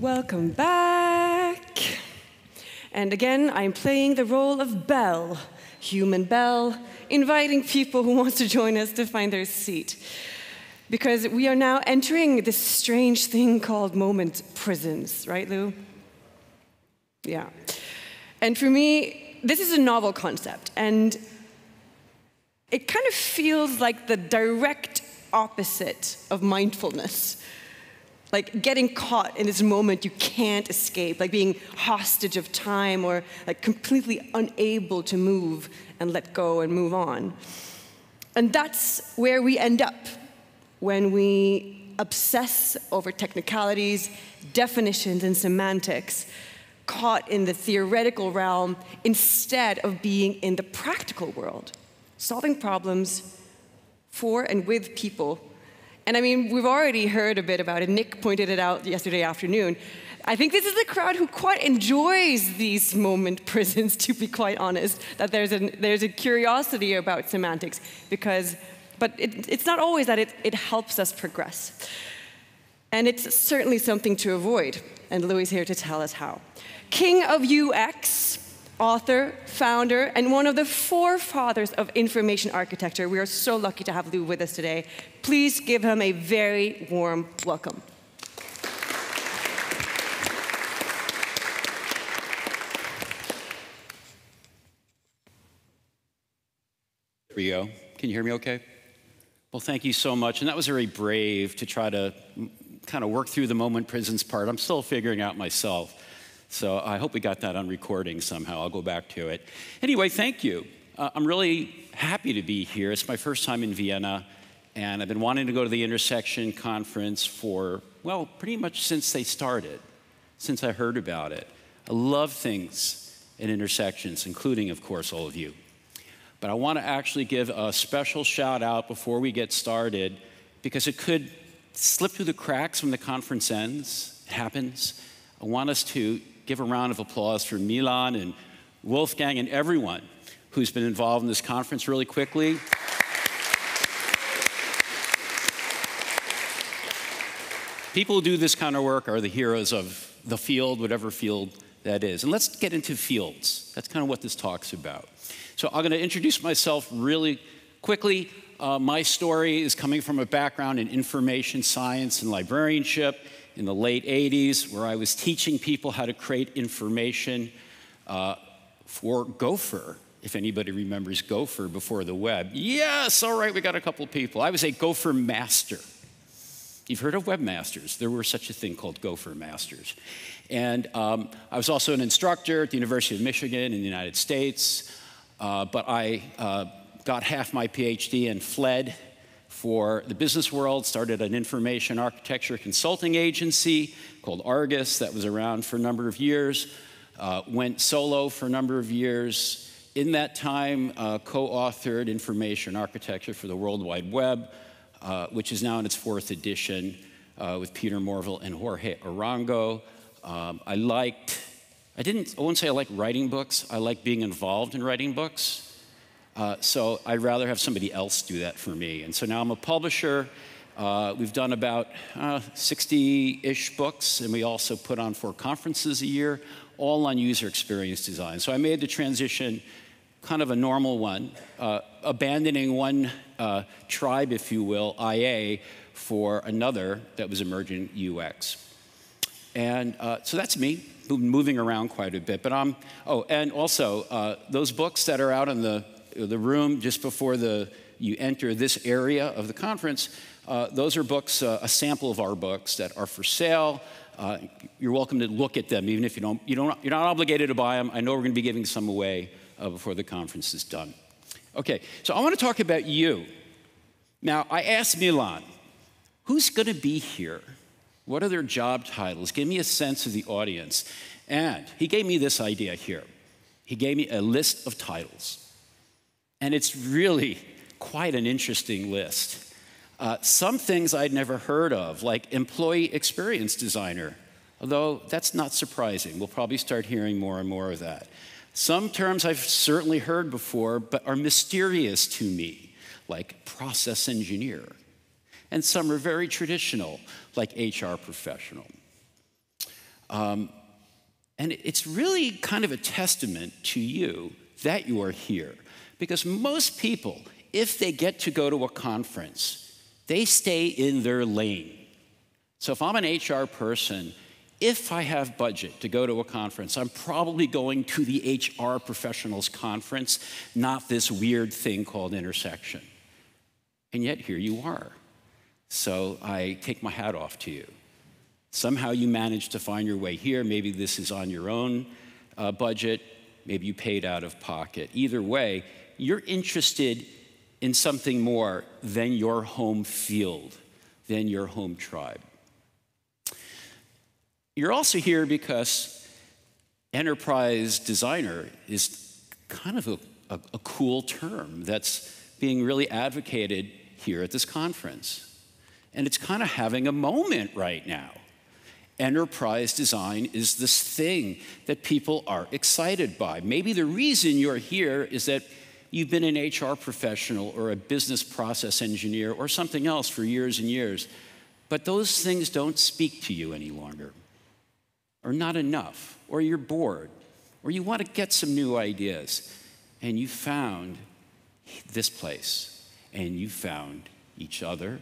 Welcome back. And again, I'm playing the role of Belle, human Belle, inviting people who want to join us to find their seat. Because we are now entering this strange thing called moment prisons, right, Lou? Yeah. And for me, this is a novel concept, and it kind of feels like the direct opposite of mindfulness. Like getting caught in this moment you can't escape, like being hostage of time or like completely unable to move and let go and move on. And that's where we end up when we obsess over technicalities, definitions, and semantics, caught in the theoretical realm instead of being in the practical world, solving problems for and with people and I mean, we've already heard a bit about it. Nick pointed it out yesterday afternoon. I think this is a crowd who quite enjoys these moment prisons, to be quite honest, that there's, a there's a curiosity about semantics, because, but it, it's not always that it, it helps us progress. And it's certainly something to avoid, and Louis is here to tell us how. King of UX, author, founder, and one of the forefathers of information architecture. We are so lucky to have Lou with us today. Please give him a very warm welcome. There we go. Can you hear me okay? Well, thank you so much. And that was very brave to try to kind of work through the moment prisons part. I'm still figuring out myself. So I hope we got that on recording somehow. I'll go back to it. Anyway, thank you. Uh, I'm really happy to be here. It's my first time in Vienna, and I've been wanting to go to the Intersection Conference for, well, pretty much since they started, since I heard about it. I love things in intersections, including, of course, all of you. But I want to actually give a special shout out before we get started because it could slip through the cracks when the conference ends. It happens. I want us to give a round of applause for Milan and Wolfgang and everyone who's been involved in this conference really quickly. People who do this kind of work are the heroes of the field, whatever field that is. And let's get into fields. That's kind of what this talk's about. So I'm going to introduce myself really quickly. Uh, my story is coming from a background in information science and librarianship in the late 80s where I was teaching people how to create information uh, for Gopher. If anybody remembers Gopher before the web. Yes, all right, we got a couple people. I was a Gopher master. You've heard of webmasters. There were such a thing called Gopher masters. And um, I was also an instructor at the University of Michigan in the United States. Uh, but I uh, got half my PhD and fled for the business world, started an information architecture consulting agency called Argus that was around for a number of years, uh, went solo for a number of years. In that time, uh, co authored Information Architecture for the World Wide Web, uh, which is now in its fourth edition uh, with Peter Morville and Jorge Arango. Um, I liked, I didn't, I won't say I like writing books, I like being involved in writing books. Uh, so I'd rather have somebody else do that for me. And so now I'm a publisher. Uh, we've done about 60 uh, ish books, and we also put on four conferences a year, all on user experience design. So I made the transition kind of a normal one, uh, abandoning one uh, tribe, if you will, IA, for another that was emerging UX. And so that's me, moving around quite a bit. But I'm, oh, and also those books that are out in the the room just before the, you enter this area of the conference, uh, those are books, uh, a sample of our books that are for sale. Uh, you're welcome to look at them, even if you don't, you don't, you're not obligated to buy them. I know we're going to be giving some away uh, before the conference is done. Okay, so I want to talk about you. Now, I asked Milan, who's going to be here? What are their job titles? Give me a sense of the audience. And he gave me this idea here. He gave me a list of titles. And it's really quite an interesting list. Uh, some things I'd never heard of, like employee experience designer, although that's not surprising. We'll probably start hearing more and more of that. Some terms I've certainly heard before, but are mysterious to me, like process engineer. And some are very traditional, like HR professional. Um, and it's really kind of a testament to you that you are here. Because most people, if they get to go to a conference, they stay in their lane. So if I'm an HR person, if I have budget to go to a conference, I'm probably going to the HR professionals conference, not this weird thing called intersection. And yet here you are. So I take my hat off to you. Somehow you managed to find your way here. Maybe this is on your own uh, budget. Maybe you paid out of pocket. Either way, you're interested in something more than your home field, than your home tribe. You're also here because enterprise designer is kind of a, a, a cool term that's being really advocated here at this conference. And it's kind of having a moment right now. Enterprise design is this thing that people are excited by. Maybe the reason you're here is that you've been an HR professional or a business process engineer or something else for years and years, but those things don't speak to you any longer or not enough, or you're bored, or you want to get some new ideas, and you found this place, and you found each other,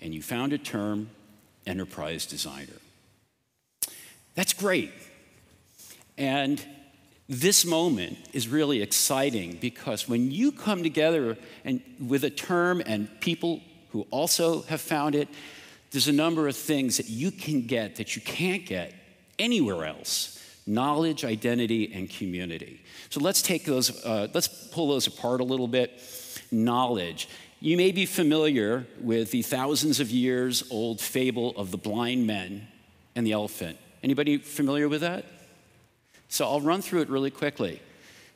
and you found a term, enterprise designer. That's great. And this moment is really exciting because when you come together and with a term and people who also have found it, there's a number of things that you can get that you can't get anywhere else knowledge, identity, and community. So let's take those, uh, let's pull those apart a little bit. Knowledge. You may be familiar with the thousands of years old fable of the blind men and the elephant. Anybody familiar with that? So I'll run through it really quickly.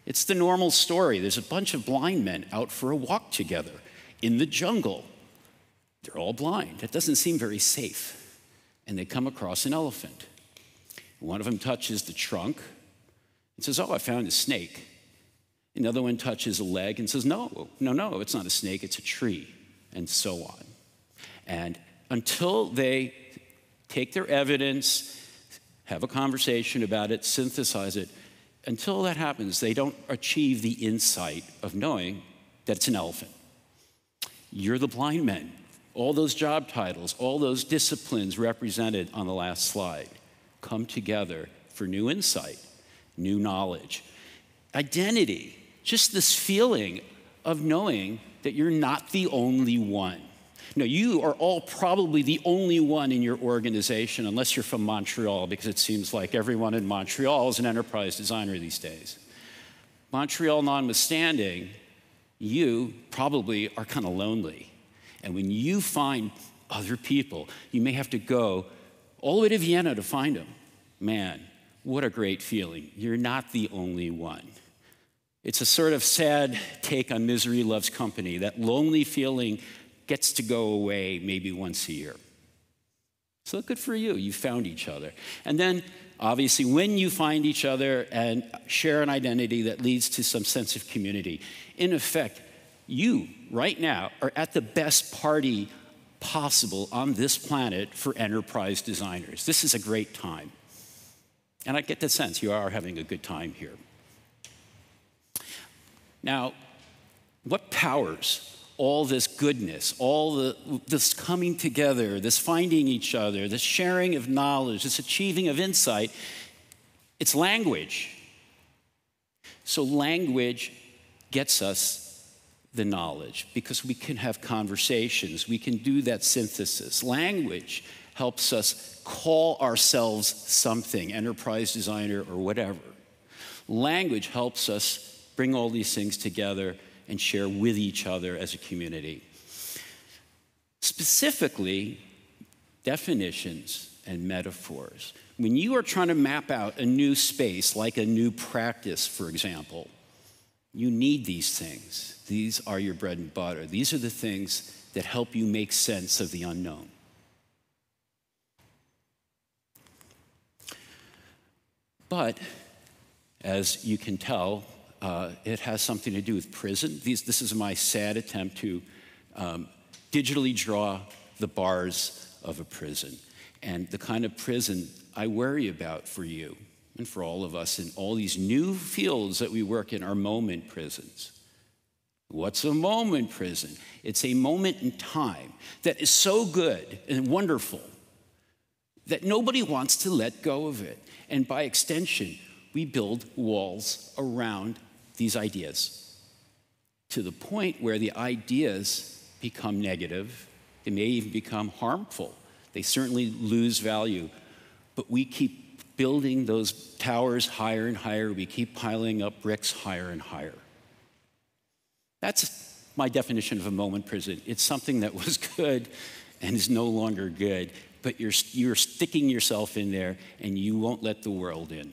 It's the normal story. There's a bunch of blind men out for a walk together in the jungle. They're all blind. That doesn't seem very safe. And they come across an elephant. One of them touches the trunk and says, Oh, I found a snake. Another one touches a leg and says, No, no, no, it's not a snake, it's a tree, and so on. And until they take their evidence, have a conversation about it, synthesize it, until that happens, they don't achieve the insight of knowing that it's an elephant. You're the blind men. All those job titles, all those disciplines represented on the last slide come together for new insight, new knowledge. Identity, just this feeling of knowing that you're not the only one. No, you are all probably the only one in your organization, unless you're from Montreal, because it seems like everyone in Montreal is an enterprise designer these days. Montreal notwithstanding, you probably are kind of lonely. And when you find other people, you may have to go all the way to Vienna to find them. Man, what a great feeling. You're not the only one. It's a sort of sad take on misery loves company. That lonely feeling gets to go away maybe once a year. So good for you. You found each other. And then, obviously, when you find each other and share an identity that leads to some sense of community, in effect, you right now are at the best party possible on this planet for enterprise designers. This is a great time. And I get the sense you are having a good time here. Now, what powers all this goodness, all the, this coming together, this finding each other, this sharing of knowledge, this achieving of insight? It's language. So, language gets us the knowledge because we can have conversations, we can do that synthesis. Language helps us call ourselves something, enterprise designer or whatever. Language helps us bring all these things together and share with each other as a community. Specifically, definitions and metaphors. When you are trying to map out a new space, like a new practice, for example, you need these things. These are your bread and butter. These are the things that help you make sense of the unknown. But as you can tell, uh, it has something to do with prison. These, this is my sad attempt to um, digitally draw the bars of a prison. and the kind of prison I worry about for you and for all of us in all these new fields that we work in are moment prisons. What's a moment prison? It's a moment in time that is so good and wonderful that nobody wants to let go of it. And by extension, we build walls around these ideas to the point where the ideas become negative, they may even become harmful. They certainly lose value. But we keep building those towers higher and higher. We keep piling up bricks higher and higher. That's my definition of a moment prison. It's something that was good and is no longer good, but you're, you're sticking yourself in there and you won't let the world in.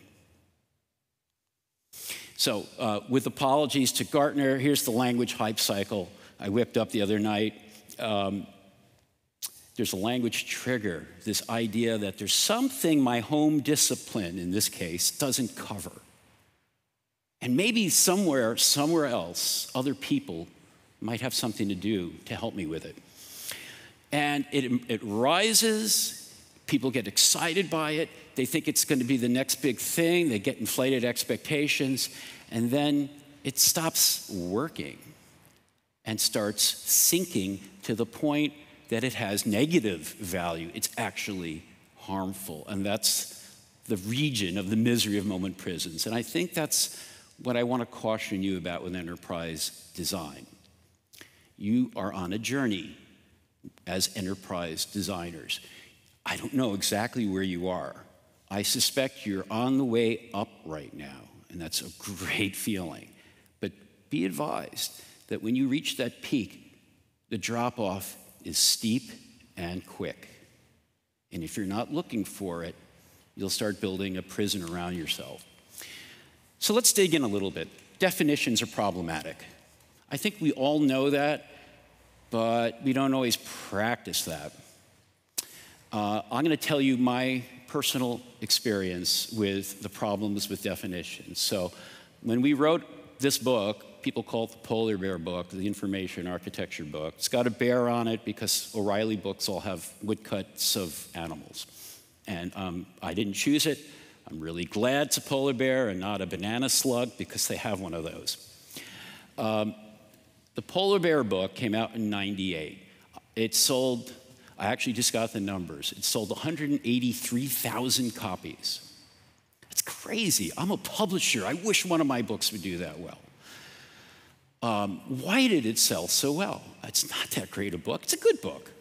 So, uh, with apologies to Gartner, here's the language hype cycle I whipped up the other night. Um, there's a language trigger, this idea that there's something my home discipline, in this case, doesn't cover. And maybe somewhere, somewhere else, other people might have something to do to help me with it. And it, it rises, people get excited by it, they think it's going to be the next big thing, they get inflated expectations, and then it stops working and starts sinking to the point that it has negative value. It's actually harmful. And that's the region of the misery of moment prisons. And I think that's what I want to caution you about with enterprise design. You are on a journey as enterprise designers. I don't know exactly where you are. I suspect you're on the way up right now, and that's a great feeling. But be advised that when you reach that peak, the drop off is steep and quick. And if you're not looking for it, you'll start building a prison around yourself. So let's dig in a little bit. Definitions are problematic. I think we all know that, but we don't always practice that. Uh, I'm going to tell you my personal experience with the problems with definitions. So, when we wrote this book, people call it the Polar Bear book, the information architecture book. It's got a bear on it because O'Reilly books all have woodcuts of animals. And um, I didn't choose it. I'm really glad it's a polar bear and not a banana slug because they have one of those. Um, the Polar Bear book came out in 98. It sold, I actually just got the numbers, it sold 183,000 copies. That's crazy. I'm a publisher. I wish one of my books would do that well. Um, why did it sell so well? It's not that great a book. It's a good book.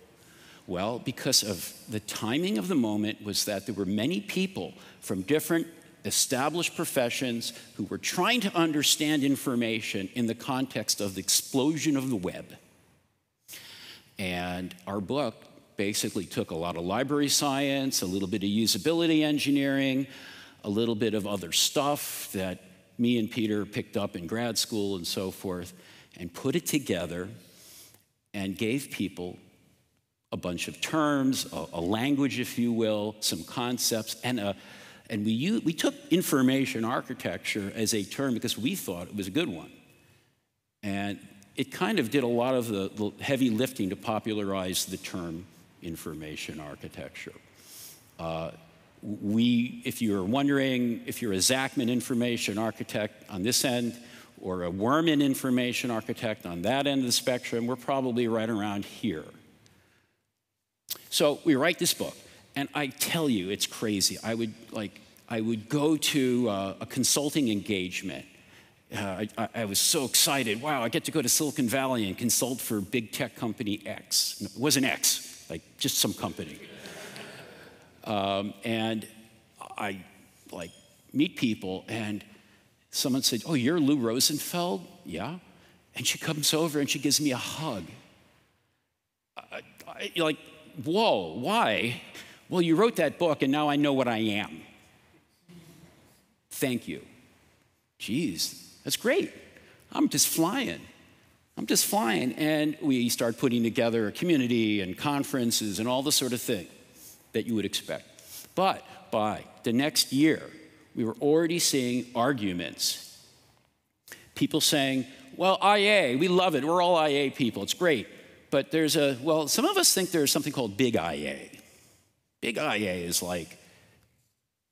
Well, because of the timing of the moment was that there were many people from different established professions who were trying to understand information in the context of the explosion of the web. And our book basically took a lot of library science, a little bit of usability engineering, a little bit of other stuff that me and Peter picked up in grad school and so forth, and put it together and gave people a bunch of terms, a, a language, if you will, some concepts, and a and we, used, we took information architecture as a term because we thought it was a good one. And it kind of did a lot of the, the heavy lifting to popularize the term information architecture. Uh, we, if you're wondering if you're a Zachman information architect on this end or a Wurman information architect on that end of the spectrum, we're probably right around here. So we write this book, and I tell you, it's crazy. I would like, I would go to uh, a consulting engagement. Uh, I, I, was so excited. Wow, I get to go to Silicon Valley and consult for big tech company X. it wasn't X, like just some company. Um, and I like meet people, and someone said, "Oh, you're Lou Rosenfeld?" Yeah. And she comes over and she gives me a hug. I, I, like, whoa, why? Well, you wrote that book, and now I know what I am. Thank you. Geez, that's great. I'm just flying. I'm just flying. And we start putting together a community and conferences and all the sort of thing that you would expect. But by the next year, we were already seeing arguments. People saying, well, IA, we love it. We're all IA people. It's great. But there's a, well, some of us think there's something called big IA. Big IA is like,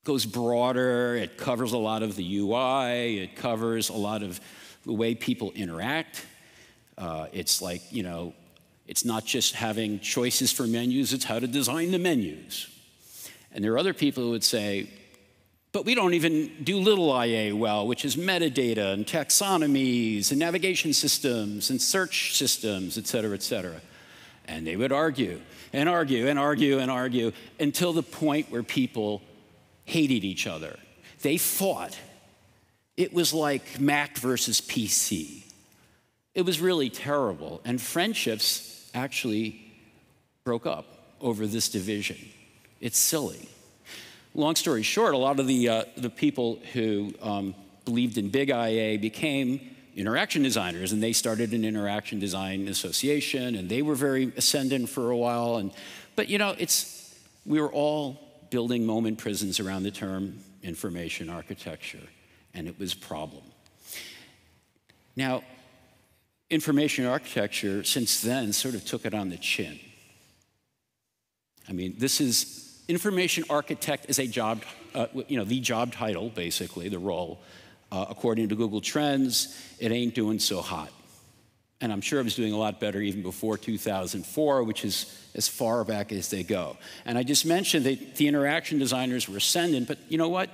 goes broader, it covers a lot of the UI, it covers a lot of the way people interact. Uh, it's like, you know, it's not just having choices for menus, it's how to design the menus. And there are other people who would say, but we don't even do little IA well, which is metadata and taxonomies and navigation systems and search systems, et cetera, et cetera. And they would argue and argue and argue and argue until the point where people hated each other. They fought. It was like Mac versus PC. It was really terrible. And friendships actually broke up over this division. It's silly. Long story short, a lot of the, uh, the people who um, believed in big IA became interaction designers, and they started an interaction design association, and they were very ascendant for a while. And, but you know, it's, we were all building moment prisons around the term information architecture, and it was problem. Now, information architecture since then sort of took it on the chin. I mean, this is information architect is a job, uh, you know, the job title, basically, the role. Uh, according to Google Trends, it ain't doing so hot. And I'm sure it was doing a lot better even before 2004, which is as far back as they go. And I just mentioned that the interaction designers were ascendant, but you know what?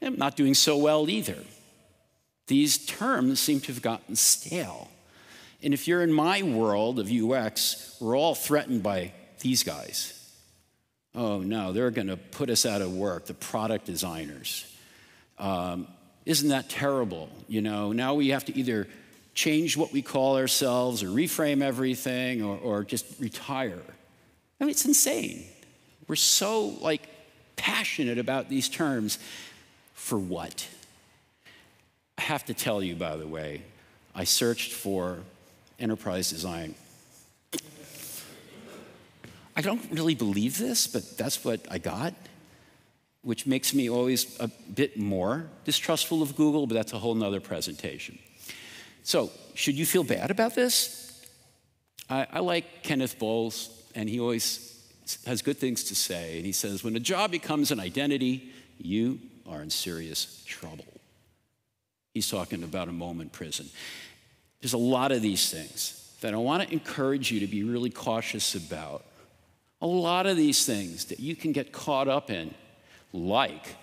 They're not doing so well either. These terms seem to have gotten stale. And if you're in my world of UX, we're all threatened by these guys. Oh no, they're going to put us out of work, the product designers. Um, isn't that terrible? You know, now we have to either change what we call ourselves or reframe everything or, or just retire. I mean, it's insane. We're so like passionate about these terms. For what? I have to tell you, by the way, I searched for enterprise design. I don't really believe this, but that's what I got which makes me always a bit more distrustful of Google, but that's a whole nother presentation. So, should you feel bad about this? I, I like Kenneth Bowles, and he always has good things to say. And he says, when a job becomes an identity, you are in serious trouble. He's talking about a moment prison. There's a lot of these things that I want to encourage you to be really cautious about. A lot of these things that you can get caught up in like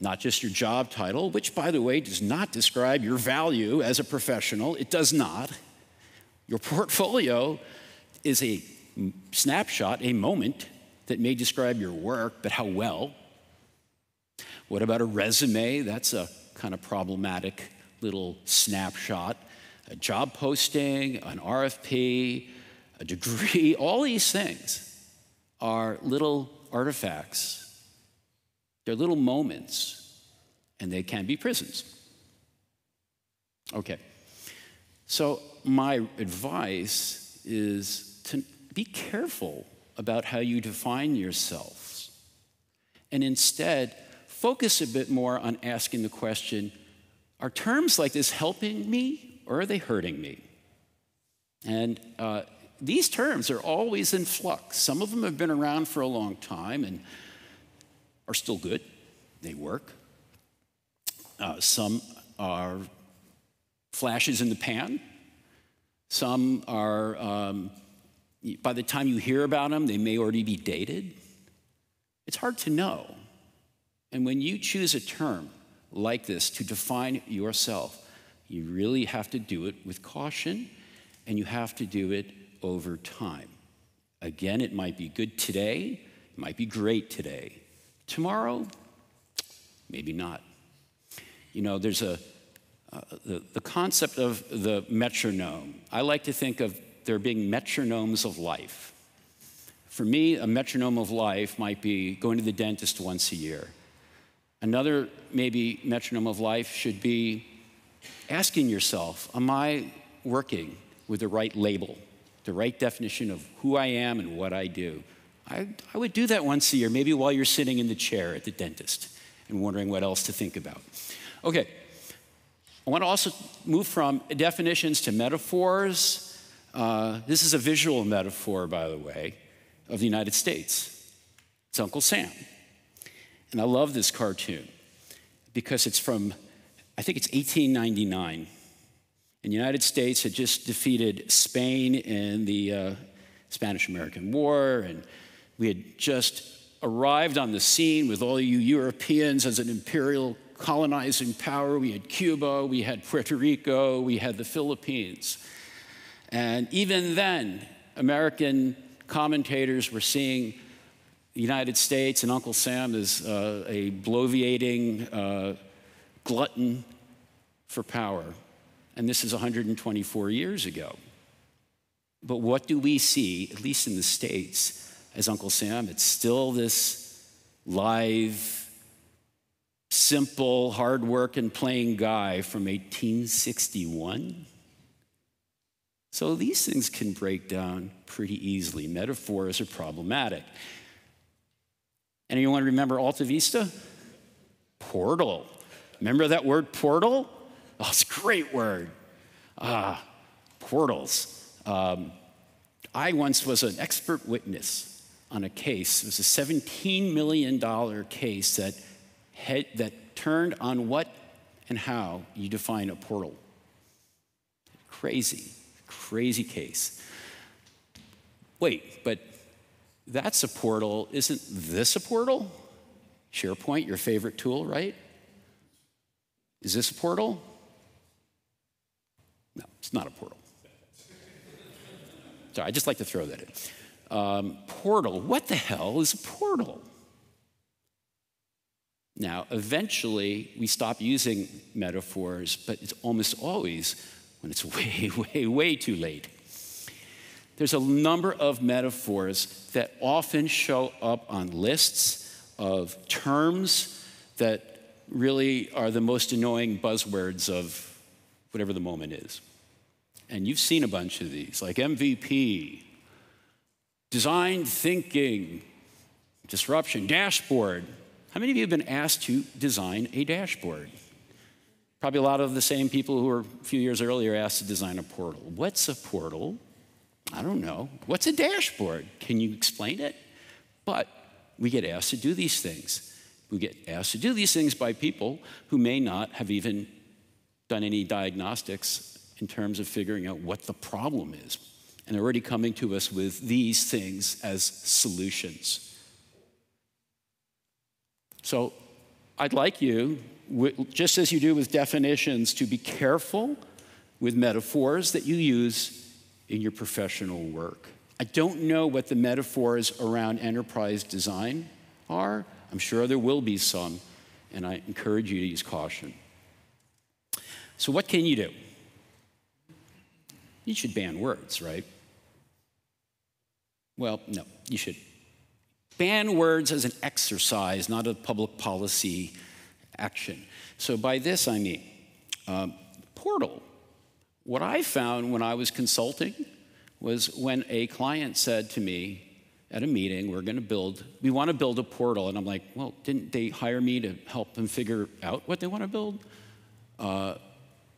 not just your job title, which, by the way, does not describe your value as a professional. It does not. Your portfolio is a snapshot, a moment that may describe your work, but how well? What about a resume? That's a kind of problematic little snapshot. A job posting, an RFP, a degree, all these things are little artifacts they're little moments, and they can be prisons. Okay. So, my advice is to be careful about how you define yourselves. And instead, focus a bit more on asking the question are terms like this helping me or are they hurting me? And uh, these terms are always in flux. Some of them have been around for a long time, and are still good, they work. Uh, some are flashes in the pan. Some are, um, by the time you hear about them, they may already be dated. It's hard to know. And when you choose a term like this to define yourself, you really have to do it with caution and you have to do it over time. Again, it might be good today, it might be great today, Tomorrow, maybe not. You know, there's a, uh, the, the concept of the metronome. I like to think of there being metronomes of life. For me, a metronome of life might be going to the dentist once a year. Another, maybe, metronome of life should be asking yourself Am I working with the right label, the right definition of who I am and what I do? I, I would do that once a year, maybe while you're sitting in the chair at the dentist and wondering what else to think about. Okay, I want to also move from definitions to metaphors. Uh, this is a visual metaphor, by the way, of the United States. It's Uncle Sam. And I love this cartoon because it's from, I think it's 1899. And the United States had just defeated Spain in the uh, Spanish American War, and we had just arrived on the scene with all you Europeans as an imperial colonizing power. We had Cuba, we had Puerto Rico, we had the Philippines. And even then, American commentators were seeing United States and Uncle Sam is uh, a bloviating uh, glutton for power. And this is 124 years ago. But what do we see, at least in the States, as Uncle Sam? It's still this live, simple, hard work and playing guy from 1861. So these things can break down pretty easily. Metaphors are problematic. Anyone remember Alta Vista? Portal. Remember that word portal? Oh, it's a great word. Ah, portals. Um, I once was an expert witness on a case. It was a $17 million case that, had, that turned on what and how you define a portal. Crazy, crazy case. Wait, but that's a portal. Isn't this a portal? SharePoint, your favorite tool, right? Is this a portal? No, it's not a portal. Sorry, I just like to throw that in. Um, portal. What the hell is a portal? Now, eventually, we stop using metaphors, but it's almost always when it's way, way, way too late. There's a number of metaphors that often show up on lists of terms that really are the most annoying buzzwords of whatever the moment is. And you've seen a bunch of these, like MVP, design thinking, disruption, dashboard. How many of you have been asked to design a dashboard? Probably a lot of the same people who were a few years earlier asked to design a portal. What's a portal? I don't know. What's a dashboard? Can you explain it? But we get asked to do these things. We get asked to do these things by people who may not have even done any diagnostics in terms of figuring out what the problem is. And they're already coming to us with these things as solutions. So I'd like you, just as you do with definitions, to be careful with metaphors that you use in your professional work. I don't know what the metaphors around enterprise design are. I'm sure there will be some, and I encourage you to use caution. So, what can you do? You should ban words, right? Well, no, you should ban words as an exercise, not a public policy action. So, by this I mean um, portal. What I found when I was consulting was when a client said to me at a meeting, we're going to build, we want to build a portal. And I'm like, well, didn't they hire me to help them figure out what they want to build? Uh,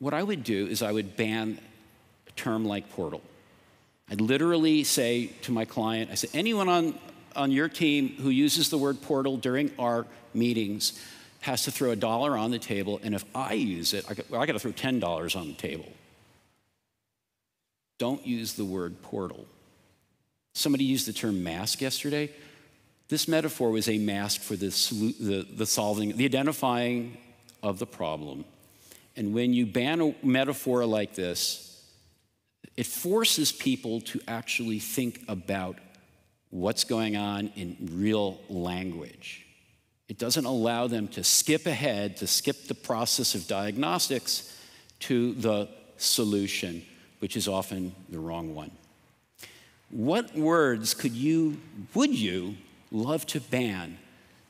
what I would do is I would ban a term like portal. I'd literally say to my client, I said, anyone on, on your team who uses the word portal during our meetings has to throw a dollar on the table, and if I use it, I I got to throw $10 on the table. Don't use the word portal. Somebody used the term mask yesterday. This metaphor was a mask for the, the, the solving, the identifying of the problem. And when you ban a metaphor like this, it forces people to actually think about what's going on in real language. It doesn't allow them to skip ahead, to skip the process of diagnostics to the solution, which is often the wrong one. What words could you, would you love to ban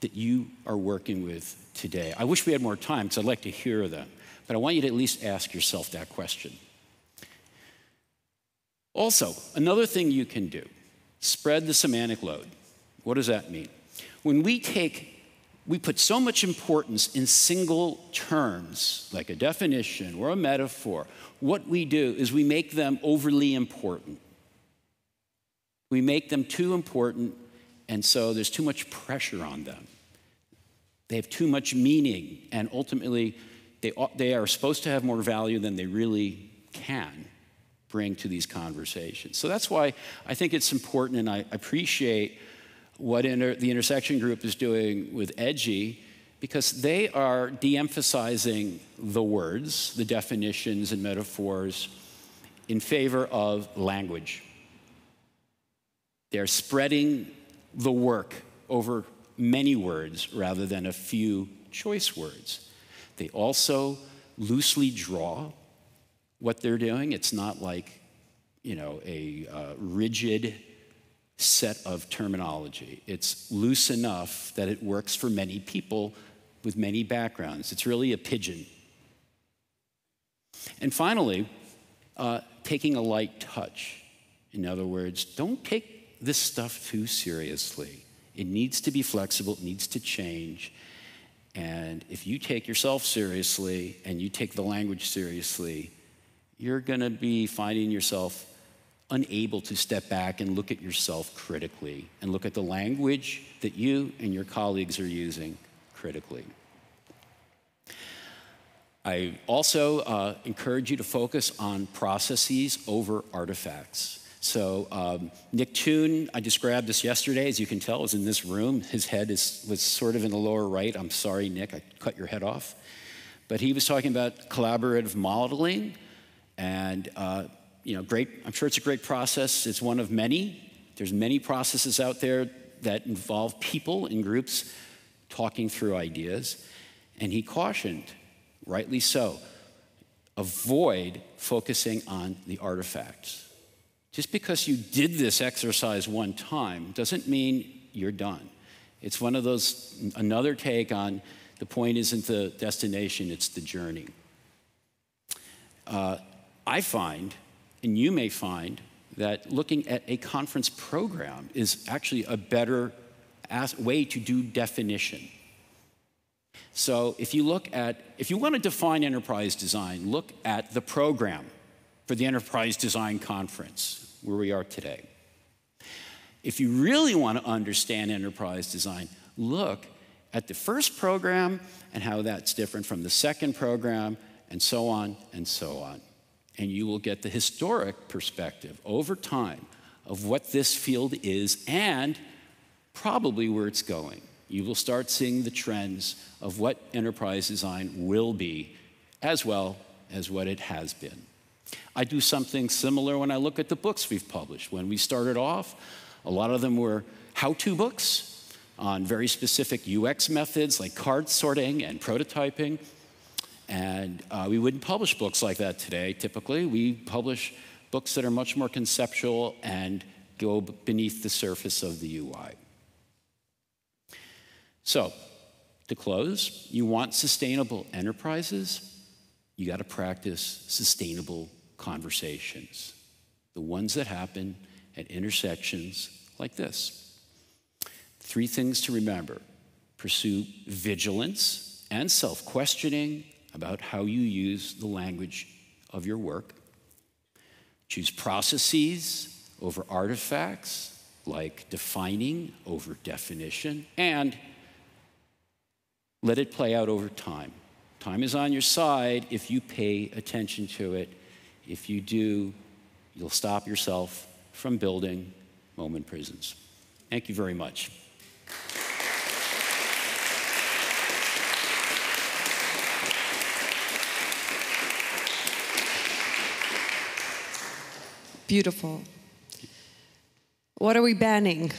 that you are working with today? I wish we had more time because I'd like to hear them, but I want you to at least ask yourself that question. Also, another thing you can do spread the semantic load. What does that mean? When we take, we put so much importance in single terms, like a definition or a metaphor, what we do is we make them overly important. We make them too important And so there's too much pressure on them. They have too much meaning, and ultimately, they, they are supposed to have more value than they really can bring to these conversations. So that's why I think it's important, and I appreciate what inter, the intersection group is doing with Edgy, because they are de emphasizing the words, the definitions, and metaphors in favor of language. They're spreading the work over many words rather than a few choice words. They also loosely draw what they're doing. It's not like, you know, a uh, rigid set of terminology. It's loose enough that it works for many people with many backgrounds. It's really a pidgin. And finally, uh, taking a light touch. In other words, don't take this stuff too seriously. It needs to be flexible, it needs to change. And if you take yourself seriously and you take the language seriously, you're going to be finding yourself unable to step back and look at yourself critically and look at the language that you and your colleagues are using critically. I also uh, encourage you to focus on processes over artifacts. So um, Nick Tune, I described this yesterday, as you can tell, is in this room. His head is, was sort of in the lower right. I'm sorry, Nick, I cut your head off. But he was talking about collaborative modeling, and uh, you know, great. I'm sure it's a great process. It's one of many. There's many processes out there that involve people in groups talking through ideas. And he cautioned rightly so, avoid focusing on the artifacts. Just because you did this exercise one time doesn't mean you're done. It's one of those, another take on the point isn't the destination, it's the journey. Uh, I find, and you may find, that looking at a conference program is actually a better way to do definition. So if you look at, if you want to define enterprise design, look at the program for the Enterprise Design Conference, where we are today. If you really want to understand enterprise design, look at the first program and how that's different from the second program, and so on and so on. And you will get the historic perspective over time of what this field is and probably where it's going you will start seeing the trends of what enterprise design will be, as well as what it has been. I do something similar when I look at the books we've published. When we started off, a lot of them were how to books on very specific UX methods like card sorting and prototyping. And uh, we wouldn't publish books like that today, typically. We publish books that are much more conceptual and go beneath the surface of the UI. So, to close, you want sustainable enterprises, you got to practice sustainable conversations, the ones that happen at intersections like this. Three things to remember pursue vigilance and self questioning about how you use the language of your work. Choose processes over artifacts, like defining over definition, and let it play out over time. Time is on your side if you pay attention to it. If you do, you'll stop yourself from building moment prisons. Thank you very much. Beautiful. What are we banning?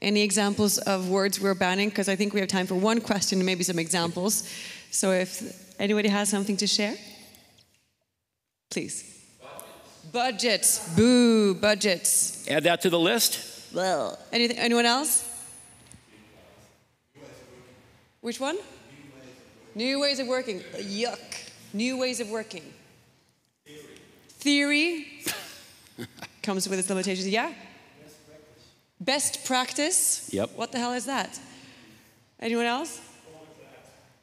Any examples of words we're banning? Because I think we have time for one question and maybe some examples. So if anybody has something to share, please. Budgets. budgets. Boo, budgets. Add that to the list. Well, anything, anyone else? Which one? New ways of working. Yuck. New ways of working. Theory. Theory comes with its limitations. Yeah? Best practice? Yep. What the hell is that? Anyone else?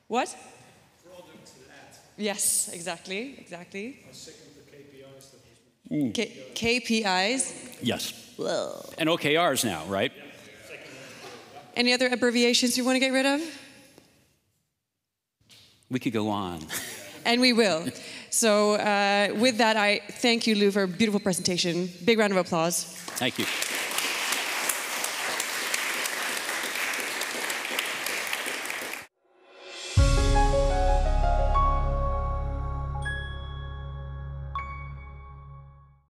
What? Yes, exactly, exactly. Mm. K- KPIs? Yes. Whoa. And OKRs now, right? Any other abbreviations you want to get rid of? We could go on. And we will. So, uh, with that, I thank you, Lou, for a beautiful presentation. Big round of applause. Thank you.